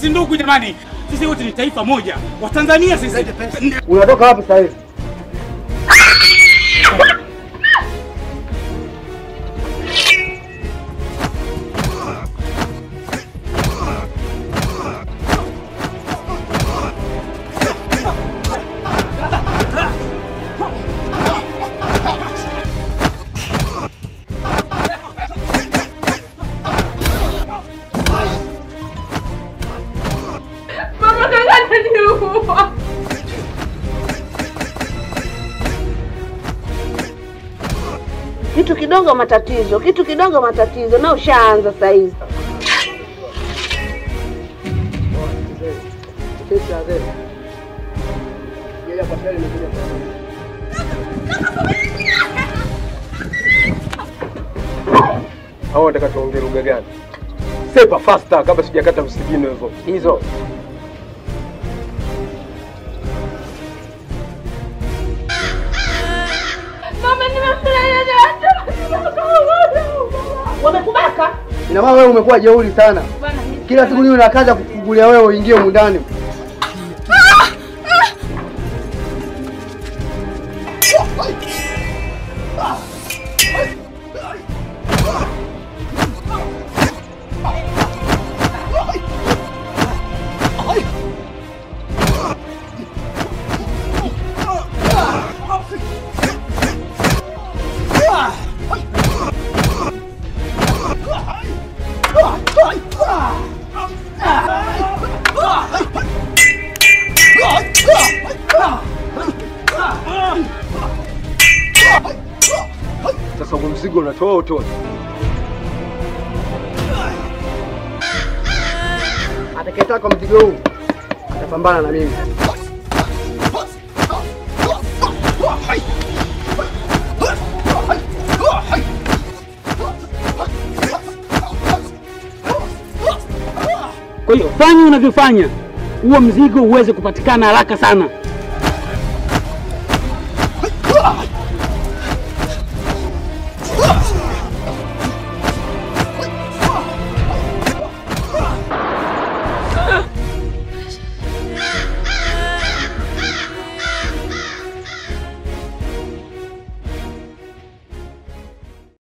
sisi ndugu jamani, sisi wote ni taifa moja, Watanzania sisi. Unatoka wapi sasa hivi? Kitu kidogo matatizo, kitu kidogo matatizo, na ushaanza saa hizi. Hao wanataka tuongee lugha gani? Sepa faster kabla sijakata msigino hivyo. Hizo. Wamekubaka? Ina maana wewe umekuwa jeuri sana. Bwana, Kila siku niwe na nakaza kukugulia wewe uingie humu ndani. Sasa huu mzigo unatoa utoa. Atakayetaka mzigo huu atapambana na mimi. Kwa hiyo fanya unavyofanya, huo mzigo uweze kupatikana haraka sana.